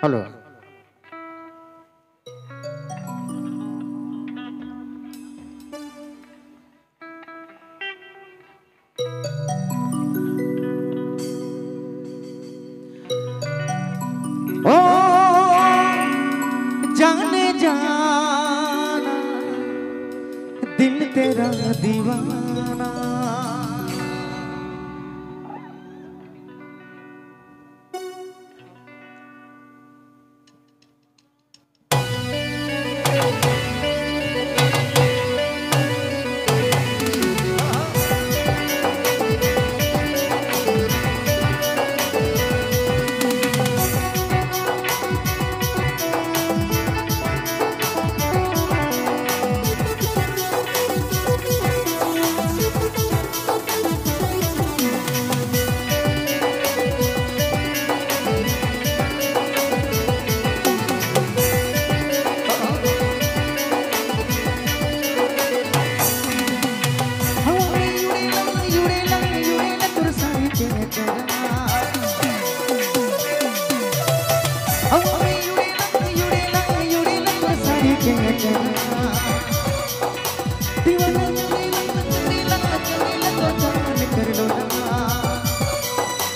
Allora,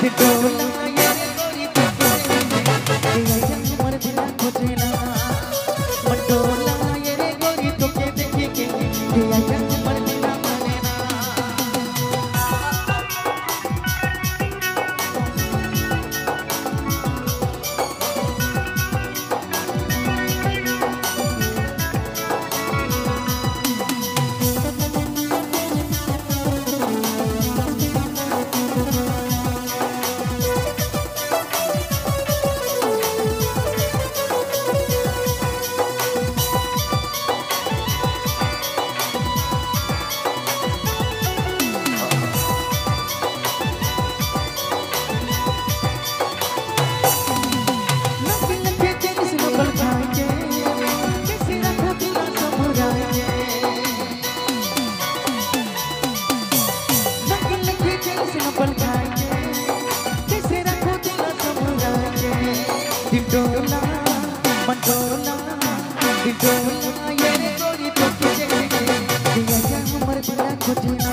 the door. Dola Mann dola the డోలా ఏ కోరి తొక్కితే దియా మర్ బడా కుటినా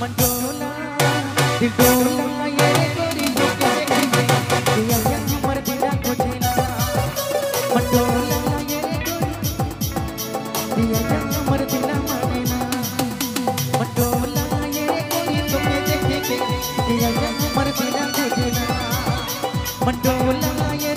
मन डोला दिल डोला ये तेरी झोंके से ये हमर बिना कुछ ना। मन डोला ये तेरी, ये हमर बिना माने ना। मन डोला ये तेरी झोंके देखे के ये हमर बिना कुछ ना। मन डोला ये